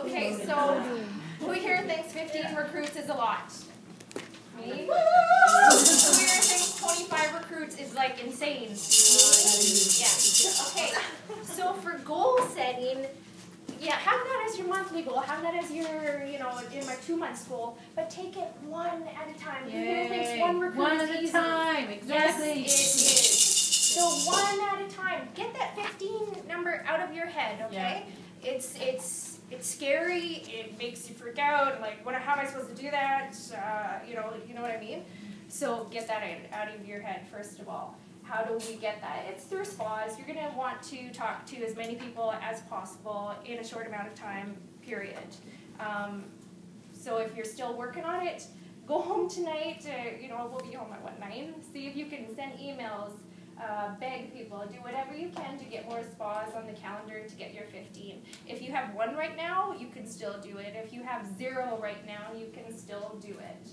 Okay, so who here thinks 15 recruits is a lot? Me? Who here thinks 25 recruits is like insane? Yeah. Okay. So for goal setting, yeah, have that as your monthly goal. Have that as your, you know, in my two months goal. But take it one at a time. Who here thinks one recruit One at a time, exactly. Yes, it is. So one at a time. Get that 15 number out of your head, okay? Yeah. It's it's it's scary. It makes you freak out. Like, what? How am I supposed to do that? Uh, you know, you know what I mean. So get that out, of your head first of all. How do we get that? It's through spas. You're gonna want to talk to as many people as possible in a short amount of time. Period. Um, so if you're still working on it, go home tonight. Uh, you know, we'll be home at what nine. See if you can send emails, uh, beg people, do whatever you can to get more spas on the calendar to get your 15. If you have one right now, you can still do it. If you have zero right now, you can still do it.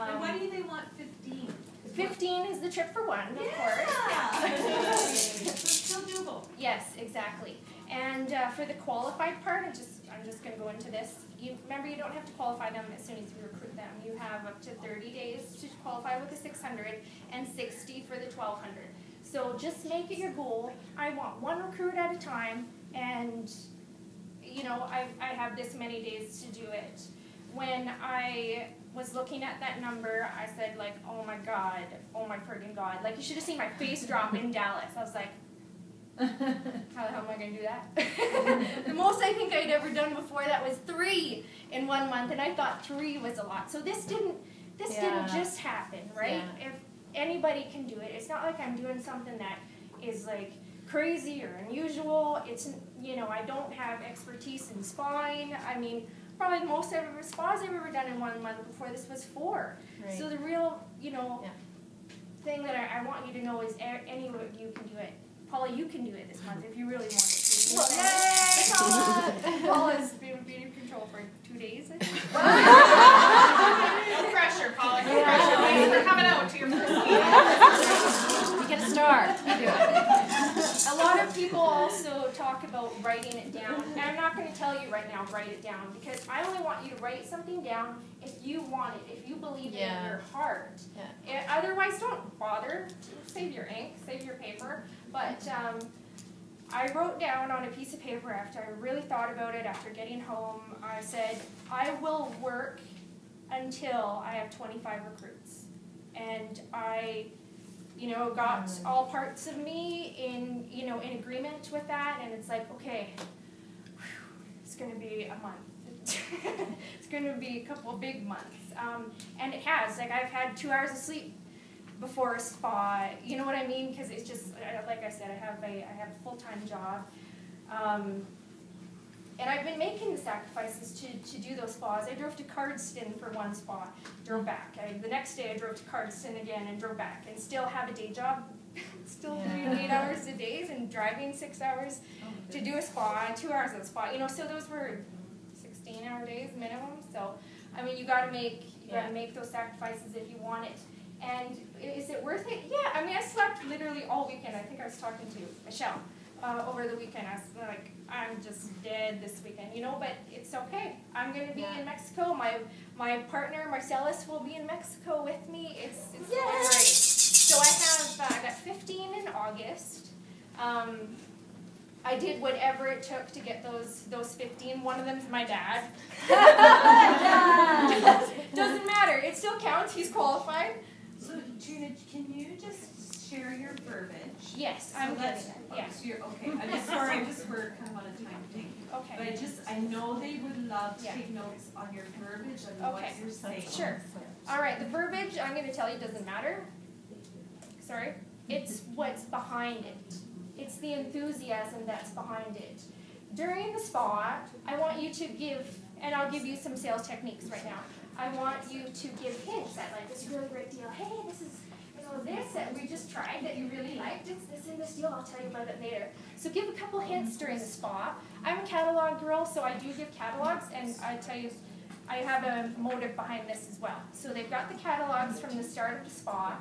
And Um, why do they want fifteen? 15 is the trip for one, of course. Yeah. So it's still doable. Yes, exactly. And uh, for the qualified part, I'm just I'm just going to go into this. You remember you don't have to qualify them as soon as you recruit them. You have up to 30 days to qualify with the 600 and 60 for the 1200. So just make it your goal. I want one recruit at a time, and you know I I have this many days to do it. When I was looking at that number, I said like, oh my god, oh my friggin' god! Like you should have seen my face drop in Dallas. I was like. How the hell am I going to do that? the most I think I'd ever done before that was three in one month, and I thought three was a lot. So this didn't this didn't just happen, right? Yeah. If anybody can do it, it's not like I'm doing something that is like crazy or unusual. It's you know I don't have expertise in spine. I mean, probably the most I've ever spas I've ever done in one month before this was four. Right. So the real you know Yeah. thing that I, I want you to know is a- any of you can do it. Paula, you can do it this month if you really want to. You know that? Paula's been BeautiControl for two days. I think. No pressure, Paula, no pressure. Thanks for coming out to your first meeting. You get a star. You do it. A lot of people also talk about writing it down. And I'm not going to tell you right now, write it down, because I only want you to write something down if you want it, if you believe it in your heart. Yeah. Otherwise, don't bother. Save your ink, save your paper. But um, I wrote down on a piece of paper after I really thought about it, after getting home, I said, I will work until I have 25 recruits. And I, you know, got Mm. all parts of me in, you know, in agreement with that. And it's like, okay, it's going to be a month. it's going to be a couple big months. Um, and it has. Like, I've had two hours of sleep before a spa. You know what I mean? Because it's just like I said, I have a I have a full time job, um, and I've been making the sacrifices to, to do those spas. I drove to Cardston for one spa, drove back. I, the next day I drove to Cardston again and drove back, and still have a day job. Still doing eight hours a day and driving six hours oh, to do a spa and two hours at a spa. You know, so those were sixteen hour days minimum. So I mean, you got to make you got Yeah. to make those sacrifices if you want it. And is it worth it? Yeah. I mean, I slept literally all weekend. I think I was talking to Michelle uh, over the weekend. I was like, I'm just dead this weekend, you know. But it's okay. I'm gonna be Yeah. in Mexico. My my partner Marcellus will be in Mexico with me. It's it's Yay! great. So I have uh, I got 15 in August. Um, I did whatever it took to get those those 15. One of them's my dad. Doesn't matter. It still counts. He's qualified. So Gina, can you just share your verbiage? Yes, I'm getting it. Yes. so you're- okay, I'm just sorry, I'm just, we're kind of on a time thing. But Okay. I just, I know they would love to Yeah. take notes on your verbiage and what Okay. you're saying. Sure. All right. The verbiage I'm going to tell you doesn't matter. Sorry. It's what's behind it. It's the enthusiasm that's behind it. During the spa, I want you to give, and I'll give you some sales techniques right now. I want you to give hints at like this really great deal. Hey, this is this that we just tried that you really liked. It's this and this deal. I'll tell you about it later. So give a couple hints during the spa. I'm a catalog girl, so I do give catalogs, and I tell you, I have a motive behind this as well. So they've got the catalogs from the start of the spa,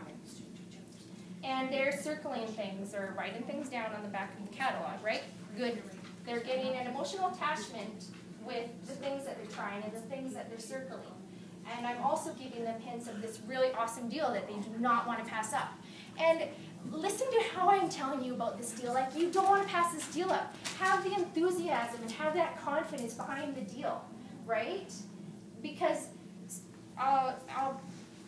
and they're circling things or writing things down on the back of the catalog, right? Good. They're getting an emotional attachment with the things that they're trying and the things that they're circling. And I'm also giving them hints of this really awesome deal that they do not want to pass up. And listen to how I'm telling you about this deal. Like, you don't want to pass this deal up. Have the enthusiasm and have that confidence behind the deal, right? Because I'll, I'll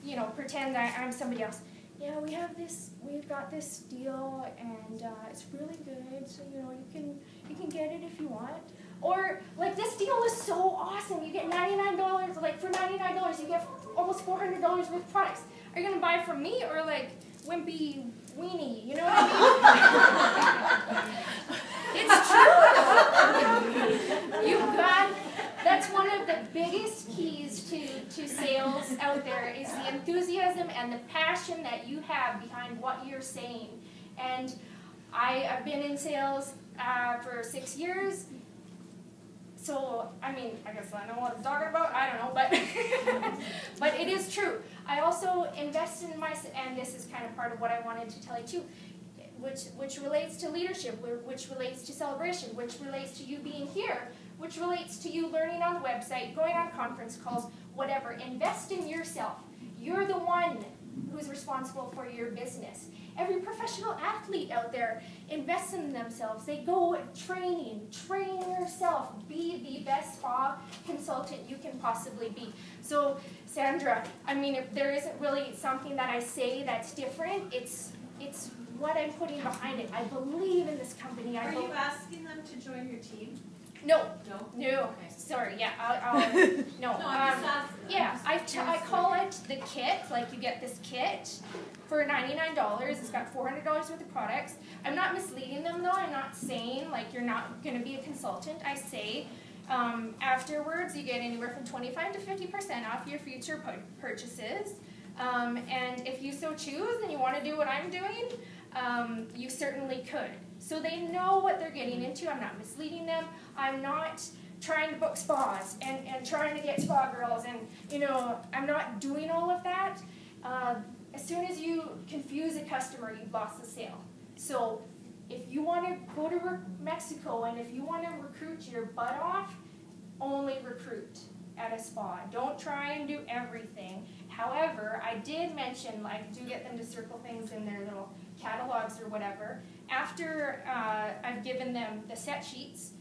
you know, pretend that I'm somebody else. Yeah, we have this, we've got this deal, and uh, it's really good. So you know, you can you can get it if you want. Or like this deal is so awesome. You get ninety nine dollars. Like for ninety nine dollars, you get almost four hundred dollars worth of products. Are you gonna buy from me or like Wimpy Weenie? You know what I mean? it's true. You've got that's one of the biggest keys to, to sales out there is the enthusiasm and the passion that you have behind what you're saying. And I have been in sales uh, for six years. So, I mean, I guess I know what I'm talking about. I don't know, but but it is true. I also invest in my, and this is kind of part of what I wanted to tell you too, which which relates to leadership, which relates to celebration, which relates to you being here which relates to you learning on the website, going on conference calls, whatever. Invest in yourself. You're the one who's responsible for your business. Every professional athlete out there invests in themselves. They go training, train yourself, be the best spa consultant you can possibly be. So, Sandra, I mean, if there isn't really something that I say that's different, it's it's what I'm putting behind it. I believe in this company. I Are you asking them to join your team? No, No. no, sorry, yeah, I'll, I'll no, No, I'm um, just asking. yeah, I, t- I call it the kit, like you get this kit for ninety-nine dollars, it's got four hundred dollars worth of products. I'm not misleading them though, I'm not saying like you're not gonna be a consultant, I say, um, afterwards, you get anywhere from twenty-five to fifty percent off your future pu- purchases. Um, and if you so choose and you wanna do what I'm doing, um, you certainly could. So they know what they're getting into. I'm not misleading them. I'm not trying to book spas and, and trying to get spa girls and you know I'm not doing all of that. Uh, as soon as you confuse a customer, you've lost the sale. So if you want to go to Mexico and if you want to recruit your butt off, only recruit at a spa. Don't try and do everything. However, I did mention like do get them to circle things in their little catalogs or whatever. After uh, I've given them the set sheets,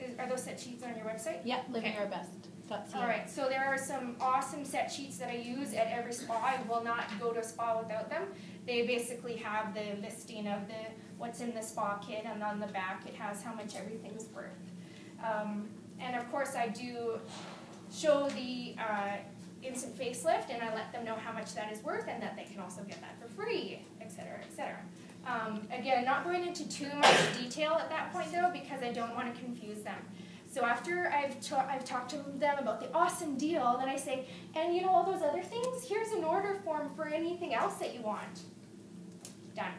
is, are those set sheets on your website? Yeah, living Okay. our best. All right, so there are some awesome set sheets that I use at every spa. I will not go to a spa without them. They basically have the listing of the what's in the spa kit, and on the back it has how much everything's worth. Um, and of course, I do show the uh, instant facelift, and I let them know how much that is worth, and that they can also get that for free, et cetera, et cetera. Um, again, not going into too much detail at that point though, because I don't want to confuse them. So after I've, ta- I've talked to them about the awesome deal, then I say, and you know all those other things? Here's an order form for anything else that you want. Done.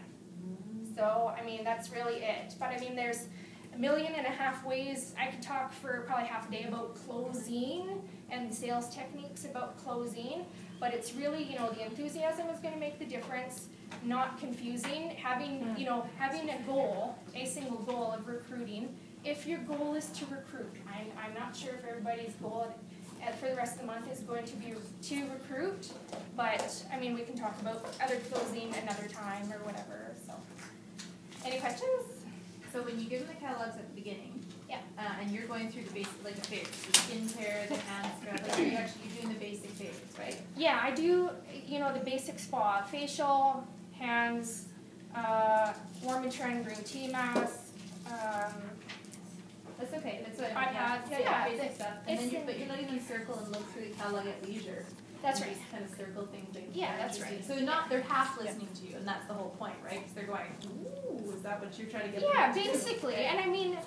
So, I mean, that's really it. But I mean, there's a million and a half ways. I could talk for probably half a day about closing and sales techniques about closing. But it's really, you know, the enthusiasm is going to make the difference. Not confusing. Having, you know, having a goal, a single goal of recruiting. If your goal is to recruit, I'm, I'm not sure if everybody's goal uh, for the rest of the month is going to be to recruit. But I mean, we can talk about other closing another time or whatever. So, any questions? So when you give them the catalogs at the beginning, Yeah. uh, and you're going through the basic, like the favorites, the skincare, the hand scrub, like you're actually you're doing the basic favorites, right? Yeah, I do. You know, the basic spa: facial, hands, uh, warm and trend green tea mask. Um, That's okay. That's what I mean. eye pads, Yeah, yeah, yeah, basic stuff. And it's then you, in- but you're letting them circle and look through the catalog at leisure. that's right. Just kind of circle things. Like Yeah, that's right. So not they're half listening to you, and that's the whole point, right? Because they're going, ooh, is that what you're trying to get? them Yeah, to do?" basically. And I mean,